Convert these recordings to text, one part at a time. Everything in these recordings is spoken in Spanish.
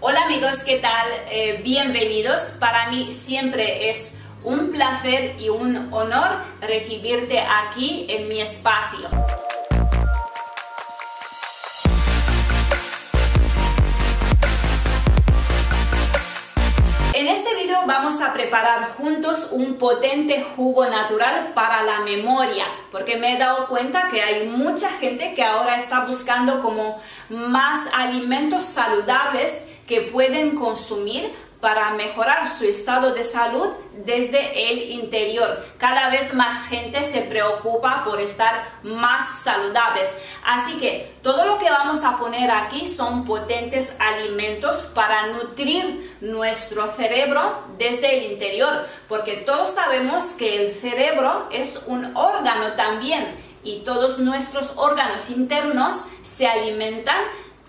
Hola amigos, ¿qué tal? Eh, bienvenidos. Para mí siempre es un placer y un honor recibirte aquí en mi espacio. En este video vamos a preparar juntos un potente jugo natural para la memoria, porque me he dado cuenta que hay mucha gente que ahora está buscando como más alimentos saludables que pueden consumir para mejorar su estado de salud desde el interior. Cada vez más gente se preocupa por estar más saludables. Así que todo lo que vamos a poner aquí son potentes alimentos para nutrir nuestro cerebro desde el interior, porque todos sabemos que el cerebro es un órgano también y todos nuestros órganos internos se alimentan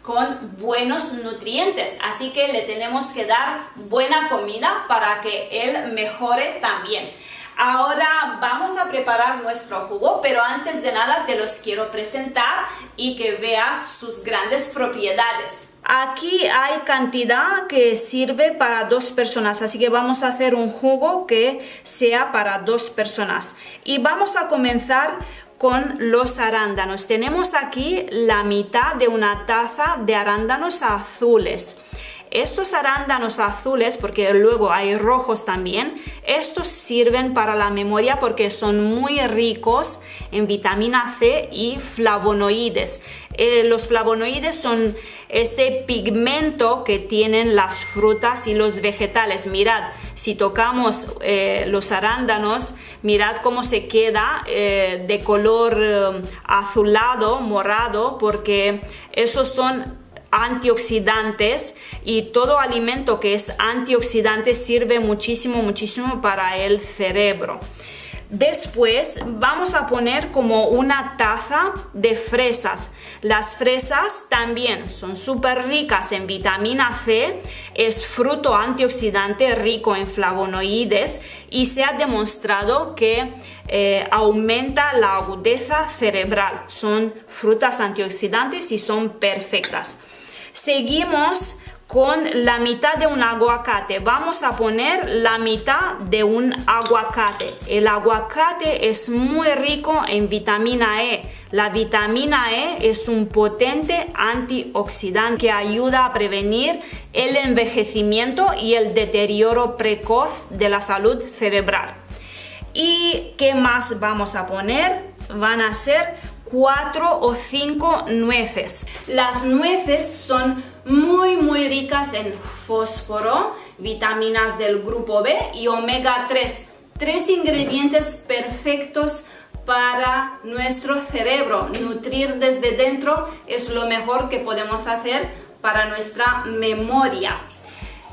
con buenos nutrientes. Así que le tenemos que dar buena comida para que él mejore también. Ahora vamos a preparar nuestro jugo, pero antes de nada te los quiero presentar y que veas sus grandes propiedades. Aquí hay cantidad que sirve para dos personas, así que vamos a hacer un jugo que sea para dos personas. Y vamos a comenzar con los arándanos. Tenemos aquí la mitad de una taza de arándanos azules. Estos arándanos azules, porque luego hay rojos también, estos sirven para la memoria porque son muy ricos en vitamina C y flavonoides. Eh, los flavonoides son este pigmento que tienen las frutas y los vegetales. Mirad, si tocamos eh, los arándanos, mirad cómo se queda eh, de color azulado, morado, porque esos son antioxidantes y todo alimento que es antioxidante sirve muchísimo, muchísimo para el cerebro. Después vamos a poner como una taza de fresas. Las fresas también son súper ricas en vitamina C, es fruto antioxidante rico en flavonoides y se ha demostrado que eh, aumenta la agudeza cerebral. Son frutas antioxidantes y son perfectas. Seguimos con la mitad de un aguacate. Vamos a poner la mitad de un aguacate. El aguacate es muy rico en vitamina E. La vitamina E es un potente antioxidante que ayuda a prevenir el envejecimiento y el deterioro precoz de la salud cerebral. ¿Y qué más vamos a poner? Van a ser cuatro o cinco nueces. Las nueces son muy muy ricas en fósforo, vitaminas del grupo B y omega 3. Tres ingredientes perfectos para nuestro cerebro. Nutrir desde dentro es lo mejor que podemos hacer para nuestra memoria.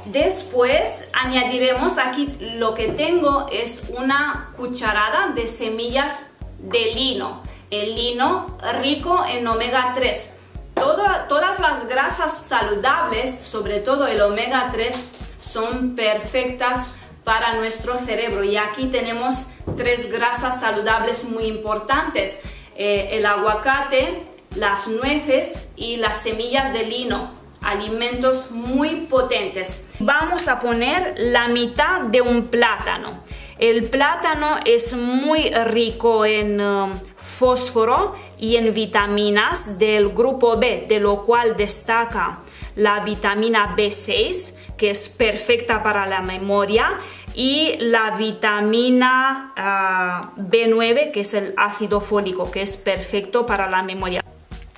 Después añadiremos aquí lo que tengo es una cucharada de semillas de lino el lino rico en omega 3. todas las grasas saludables, sobre todo el omega 3, son perfectas para nuestro cerebro. Y aquí tenemos tres grasas saludables muy importantes. Eh, el aguacate, las nueces y las semillas de lino. Alimentos muy potentes. Vamos a poner la mitad de un plátano. El plátano es muy rico en um, fósforo y en vitaminas del grupo B, de lo cual destaca la vitamina B6, que es perfecta para la memoria, y la vitamina ah, B9, que es el ácido fólico, que es perfecto para la memoria.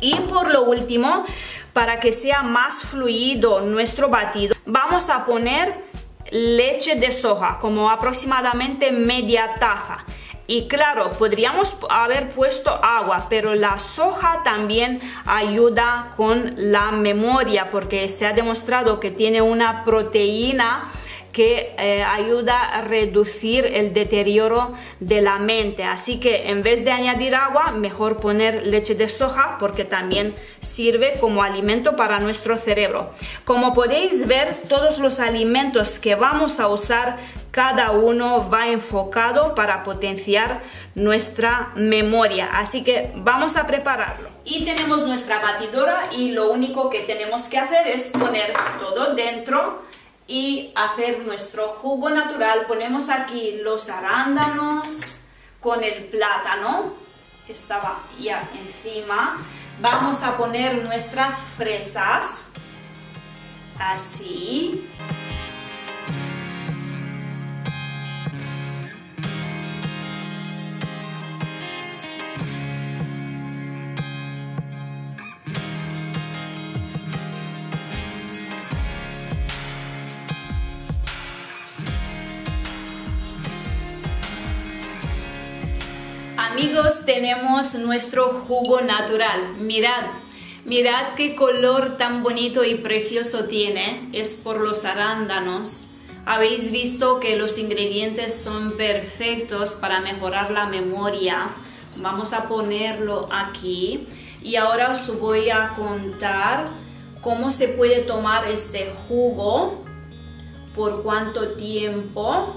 Y por lo último, para que sea más fluido nuestro batido, vamos a poner leche de soja, como aproximadamente media taza. Y claro, podríamos haber puesto agua, pero la soja también ayuda con la memoria porque se ha demostrado que tiene una proteína que eh, ayuda a reducir el deterioro de la mente. Así que en vez de añadir agua, mejor poner leche de soja porque también sirve como alimento para nuestro cerebro. Como podéis ver, todos los alimentos que vamos a usar cada uno va enfocado para potenciar nuestra memoria. Así que vamos a prepararlo. Y tenemos nuestra batidora y lo único que tenemos que hacer es poner todo dentro y hacer nuestro jugo natural. Ponemos aquí los arándanos con el plátano que estaba ya encima. Vamos a poner nuestras fresas así. Amigos, tenemos nuestro jugo natural. Mirad, mirad qué color tan bonito y precioso tiene. Es por los arándanos. Habéis visto que los ingredientes son perfectos para mejorar la memoria. Vamos a ponerlo aquí. Y ahora os voy a contar cómo se puede tomar este jugo, por cuánto tiempo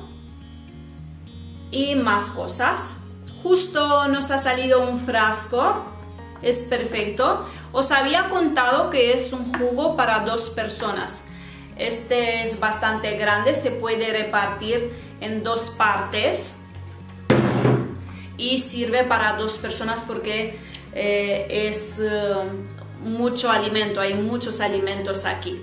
y más cosas. Justo nos ha salido un frasco, es perfecto. Os había contado que es un jugo para dos personas. Este es bastante grande, se puede repartir en dos partes y sirve para dos personas porque eh, es eh, mucho alimento, hay muchos alimentos aquí.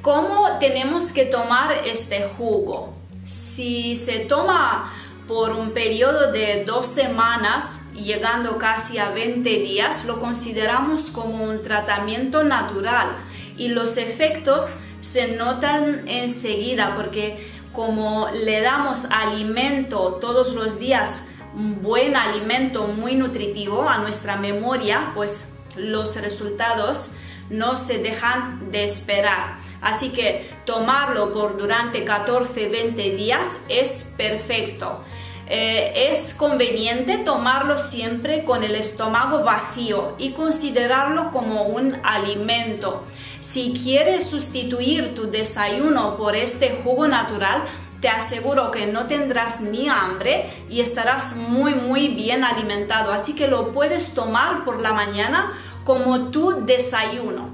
¿Cómo tenemos que tomar este jugo? Si se toma por un periodo de dos semanas, llegando casi a 20 días, lo consideramos como un tratamiento natural y los efectos se notan enseguida porque como le damos alimento todos los días, buen alimento muy nutritivo a nuestra memoria, pues los resultados no se dejan de esperar. Así que tomarlo por durante 14-20 días es perfecto. Eh, es conveniente tomarlo siempre con el estómago vacío y considerarlo como un alimento. Si quieres sustituir tu desayuno por este jugo natural, te aseguro que no tendrás ni hambre y estarás muy muy bien alimentado. Así que lo puedes tomar por la mañana como tu desayuno.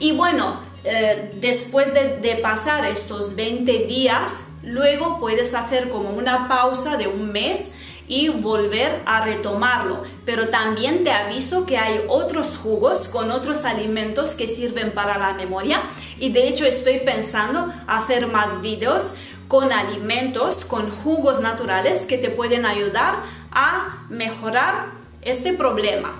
Y bueno, eh, después de, pasar estos 20 días, luego puedes hacer como una pausa de un mes y volver a retomarlo. Pero también te aviso que hay otros jugos con otros alimentos que sirven para la memoria y de hecho estoy pensando hacer más vídeos con alimentos, con jugos naturales que te pueden ayudar a mejorar este problema.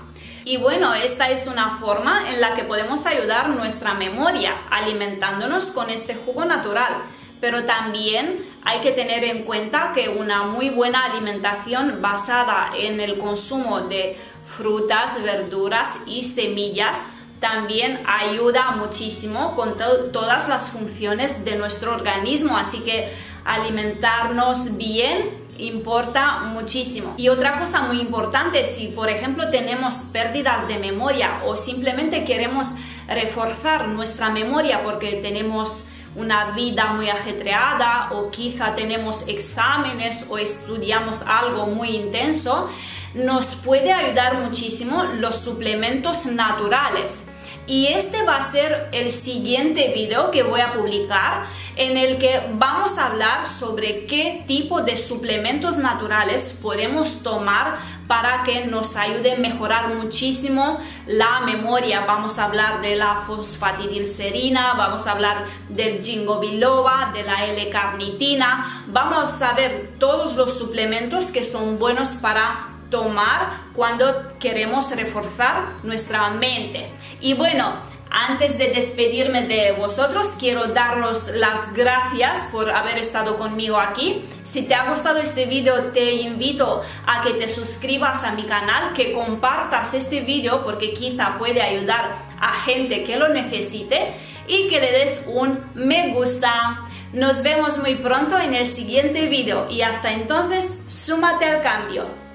Y bueno, esta es una forma en la que podemos ayudar nuestra memoria alimentándonos con este jugo natural. Pero también hay que tener en cuenta que una muy buena alimentación basada en el consumo de frutas, verduras y semillas también ayuda muchísimo con todas las funciones de nuestro organismo. Así que alimentarnos bien importa muchísimo. Y otra cosa muy importante, si por ejemplo tenemos pérdidas de memoria o simplemente queremos reforzar nuestra memoria porque tenemos una vida muy ajetreada o quizá tenemos exámenes o estudiamos algo muy intenso, nos puede ayudar muchísimo los suplementos naturales. Y este va a ser el siguiente video que voy a publicar en el que vamos a hablar sobre qué tipo de suplementos naturales podemos tomar para que nos ayude a mejorar muchísimo la memoria. Vamos a hablar de la fosfatidilcerina, vamos a hablar del ginkgo biloba, de la L-carnitina. Vamos a ver todos los suplementos que son buenos para tomar cuando queremos reforzar nuestra mente. Y bueno, antes de despedirme de vosotros, quiero daros las gracias por haber estado conmigo aquí. Si te ha gustado este video, te invito a que te suscribas a mi canal, que compartas este video porque quizá puede ayudar a gente que lo necesite y que le des un me gusta. Nos vemos muy pronto en el siguiente video y hasta entonces, súmate al cambio.